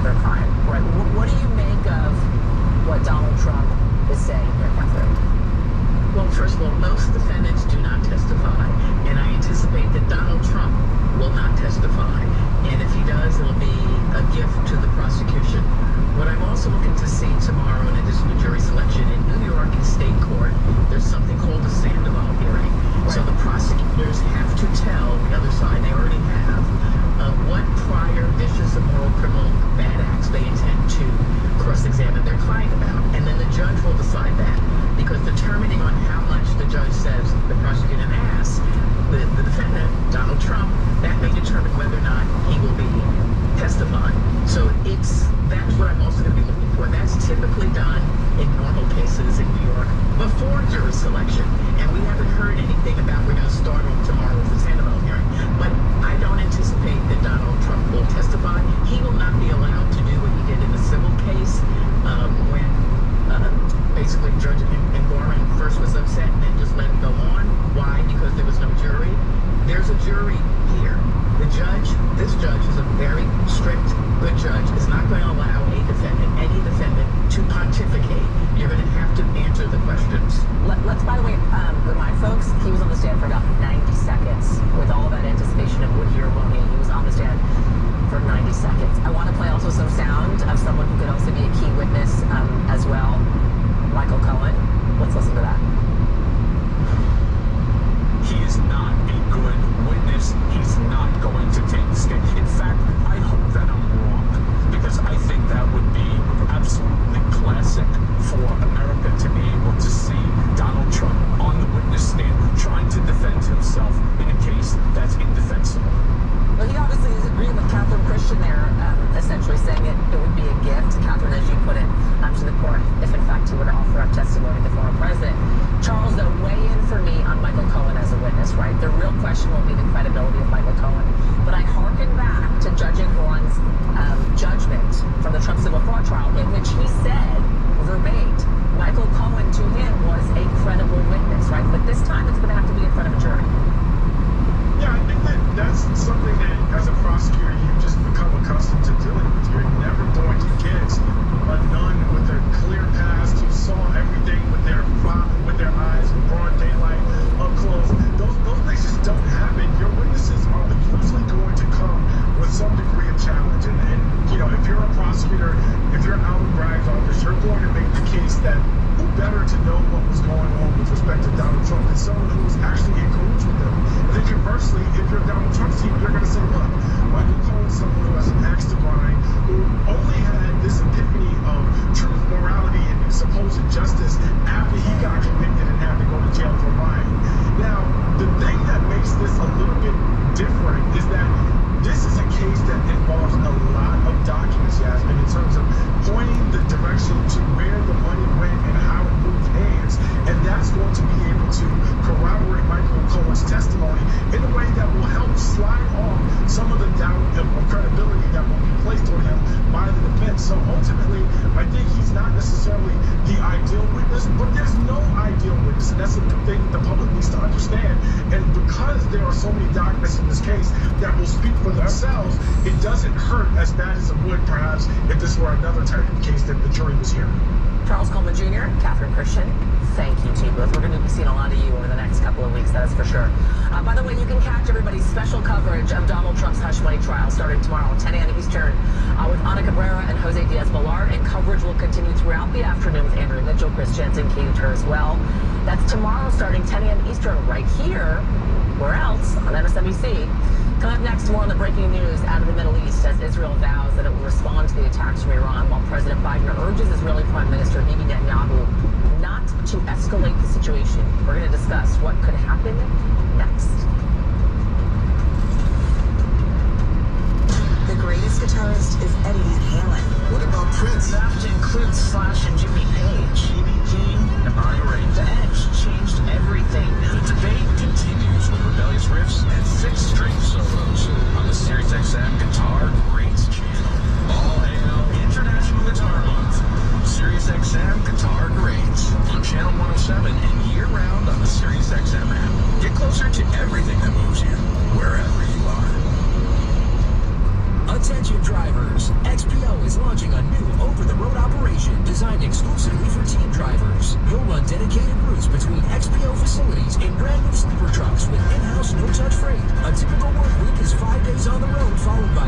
another fine. That's what I'm also going to be looking for. That's typically done in normal cases in New York before jury selection. And we haven't heard anything about we're going to start on tomorrow with the Sandoval hearing. But I don't anticipate that Donald Trump will testify. He will not be allowed to do what he did in the civil case um, when uh, basically Judge Engoron first was upset and then just let him go on. Why? Because there was no jury. There's a jury here. The judge, this judge, is a very strict, good judge. It's not going to seconds. I want to play also some sound of someone who could also be a key witness um, as well, Michael Cohen. Let's listen to that. He is not a good witness. He's not going to take the stand. In fact, I hope that I'm wrong because I think that would be absolutely classic for America to be able to see themselves, it doesn't hurt as bad as it would perhaps if this were another type of case that the jury was hearing. Charles Coleman Jr., Catherine Christian, thank you, Chief both. We're going to be seeing a lot of you over the next couple of weeks, that is for sure. Uh, by the way, you can catch everybody's special coverage of Donald Trump's hush money trial starting tomorrow, 10 a.m. Eastern, uh, with Ana Cabrera and Jose Diaz-Balart, and coverage will continue throughout the afternoon with Andrea Mitchell, Chris Jansing, Katie as well. That's tomorrow starting 10 a.m. Eastern right here. Where else? On MSNBC next, more on the breaking news out of the Middle East as Israel vows that it will respond to the attacks from Iran, while President Biden urges Israeli Prime Minister Bibi Netanyahu not to escalate the situation. We're going to discuss what could happen next.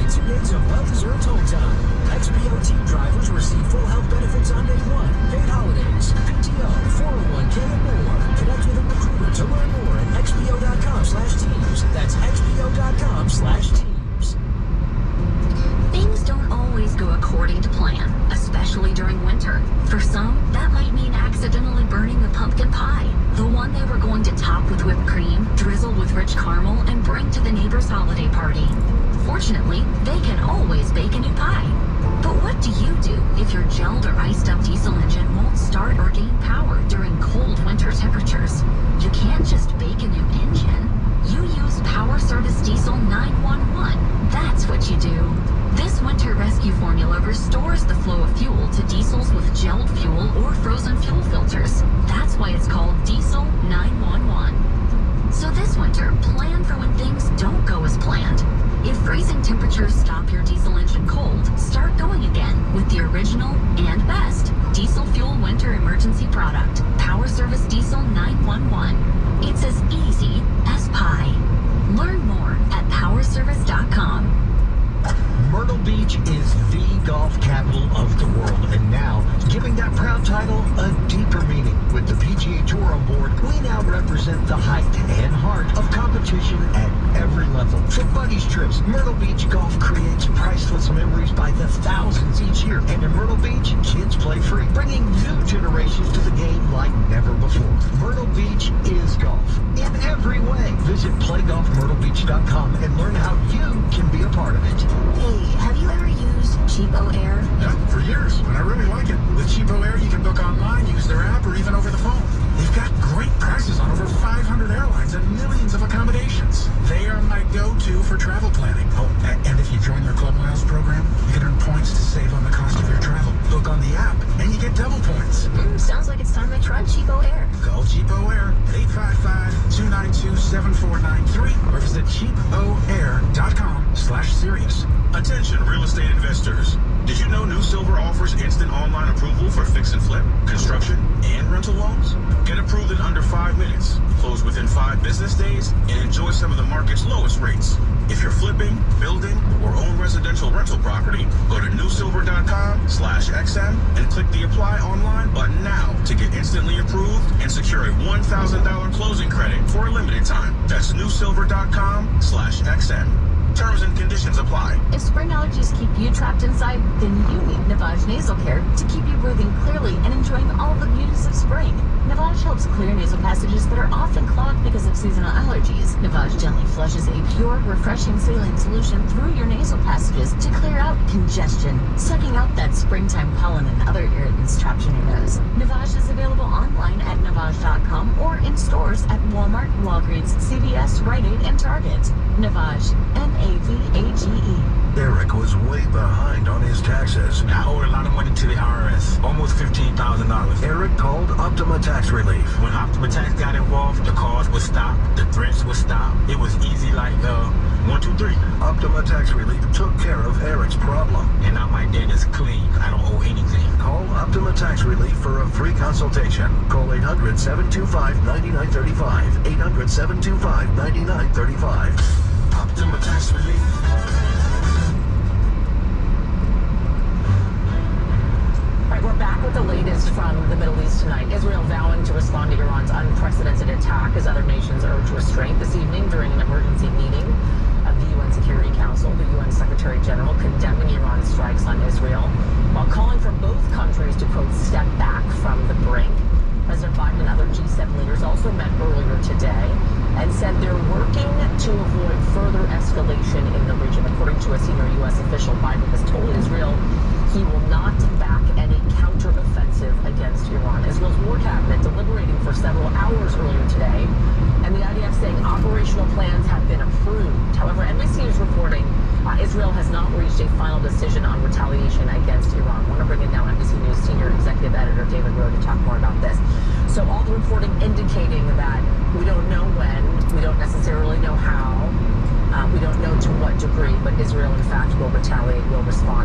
By two days of well-deserved home time. XPO team drivers receive full health benefits on day one, paid holidays, PTO, 401k, and more. Connect with a recruiter to learn more at xpo.com slash teams. That's xpo.com slash teams. Things don't always go according to plan, especially during winter. For some, that might mean accidentally burning the pumpkin pie, the one they were going to top with whipped cream, drizzle with rich caramel, and bring to the neighbor's holiday party. Fortunately, they can always bake a new pie. But what do you do if your gelled or iced up diesel engine won't start or gain power during cold winter temperatures? You can't just bake a new engine. You use Power Service Diesel 911. That's what you do. This winter rescue formula restores the flow of fuel to diesels with gelled fuel or frozen fuel filters. That's why it's called Diesel 911. So this winter, plan for when things don't go as planned. If freezing temperatures stop your diesel engine cold, start going again with the original and best diesel fuel winter emergency product, Power Service Diesel 911. It's as easy as pie. Learn more at powerservice.com. Myrtle Beach is the golf capital of the world, and now giving that proud title a deeper meaning. With the PGA board, we now represent the height and heart of competition at every level. For buddies trips, Myrtle Beach Golf creates priceless memories by the thousands each year. And in Myrtle Beach, kids play free, bringing new generations to the game like never before. Myrtle Beach is golf in every way. Visit playgolfmyrtlebeach.com and learn how you can be a part of it. Hey, have you ever used Cheapo Air? Yeah, for years, and I really like it. With Cheapo Air, you can book online, use their app, or even over the phone. They've got great prices on over 500 airlines and millions of accommodations. They are my go-to for travel planning. Oh, and if you join their Club Miles program, you can earn points to save on the cost of your travel. Book on the app, and you get double points. Hmm, sounds like it's time I tried Cheapo Air. Call Cheapo Air at 855-292-7493 or visit cheapoair.com slash serious. Attention real estate investors. Did you know New Silver offers instant online approval for fix and flip, construction, and rental loans? Get approved in under five minutes, close within five business days, and enjoy some of the market's lowest rates. If you're flipping, building, or own residential rental property, go to newsilver.com slash XM and click the apply online button now to get instantly approved and secure a $1,000 closing credit for a limited time. That's newsilver.com slash XM. Terms and conditions apply. If spring allergies keep you trapped inside, then you need Navage Nasal Care to keep you breathing clearly and enjoying all the beauties of spring. Navage helps clear nasal passages that are often clogged because of seasonal allergies. Navage gently flushes a pure, refreshing saline solution through your nasal passages to clear out congestion, sucking out that springtime pollen and other irritants trapped in your nose. Navage is available online at Navage.com or in stores at Walmart, Walgreens, CVS, Rite Aid, and Target. Navage, N-A-V-A-G-E. Eric was way behind on his taxes. I owed a lot of money to the IRS, almost $15,000. Eric called Optima Tax Relief. When Optima Tax got involved, the calls would stop, the threats would stop. It was easy like, uh, one, two, three. Optima Tax Relief took care of Eric's problem. And now my debt is clean. I don't owe anything. Call Optima Tax Relief for a free consultation. Call 800-725-9935. 800-725-9935. Right, we're back with the latest from the Middle East tonight. Israel vowing to respond to Iran's unprecedented attack as other nations urge restraint this evening during an emergency meeting of the UN Security Council. The UN Secretary General condemning Iran's strikes on Israel while calling for both countries to, quote, step back from the brink. President Biden and other G7 leaders also met earlier today and said they're working to avoid further escalation in the region. According to a senior U.S. official, Biden has told Israel he will not back any counteroffensive against Iran. Israel's war cabinet deliberating for several hours earlier today, and the IDF saying operational plans have been approved. However, NBC is reporting uh, Israel has not reached a final decision on retaliation against Iran. I want to bring in now NBC News senior executive editor David Rohde to talk more about this. So all the reporting indicating that we don't know when, we don't necessarily know how, uh, we don't know to what degree, but Israel in fact will retaliate, will respond.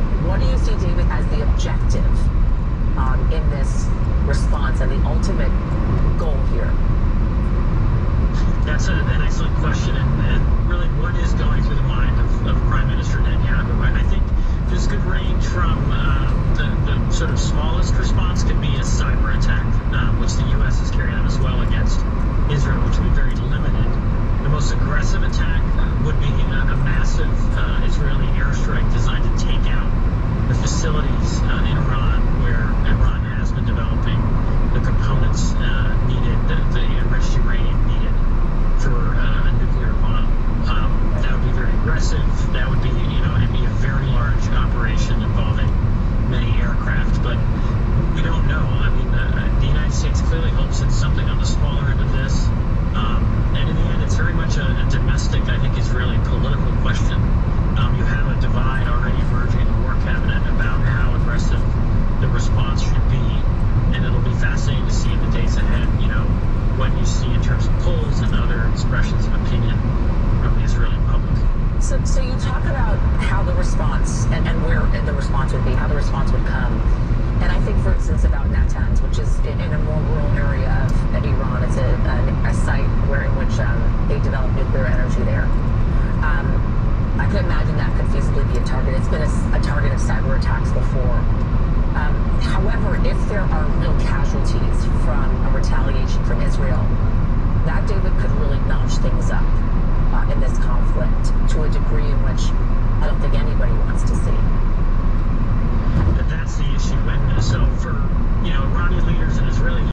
target cyber attacks before. Um, however, if there are real casualties from a retaliation from Israel, that David could really notch things up uh, in this conflict to a degree in which I don't think anybody wants to see. But that's the issue, and so for you know Iranian leaders and Israeli